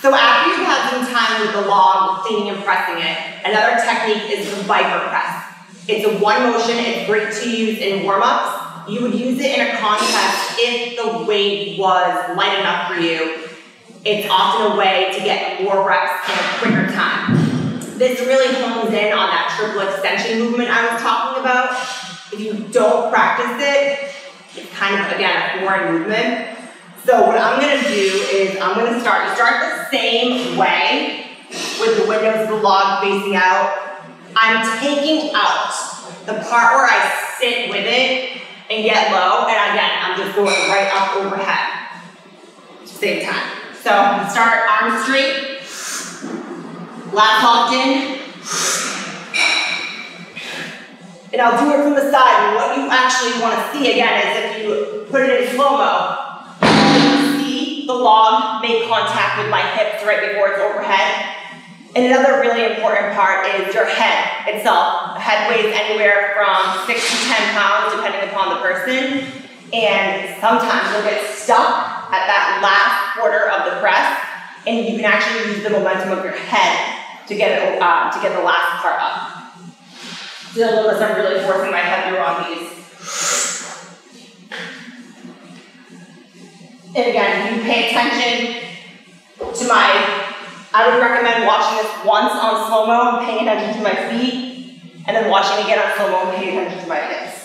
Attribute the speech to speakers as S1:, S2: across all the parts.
S1: So after you've had some time with the log, cleaning and pressing it, another technique is the viper press. It's a one motion, it's great to use in warm-ups. You would use it in a contest if the weight was light enough for you. It's often a way to get more reps in a quicker time. This really hones in on that triple extension movement I was talking about. If you don't practice it, it's kind of, again, a foreign movement. So what I'm gonna do is I'm gonna start, you start the same way with the windows of the log facing out. I'm taking out the part where I sit with it and get low, and again, I'm just going right up overhead. Same time. So start arms straight, lats locked in, and I'll do it from the side. And what you actually want to see again is if you put it in slow-mo, the log make contact with my hips right before it's overhead. And another really important part is your head itself. The head weighs anywhere from six to 10 pounds depending upon the person. And sometimes you'll get stuck at that last quarter of the press and you can actually use the momentum of your head to get it, uh, to get the last part up. So you'll notice I'm really forcing my head through And again, you pay attention to my, I would recommend watching this once on slow-mo and paying attention to my feet, and then watching again on slow-mo and paying attention to my hips.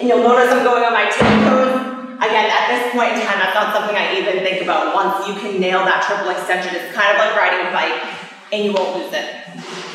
S1: And you'll notice I'm going on my tiptoes. Again, at this point in time, that's not something I even think about. Once you can nail that triple extension, it's kind of like riding a bike and you won't lose it.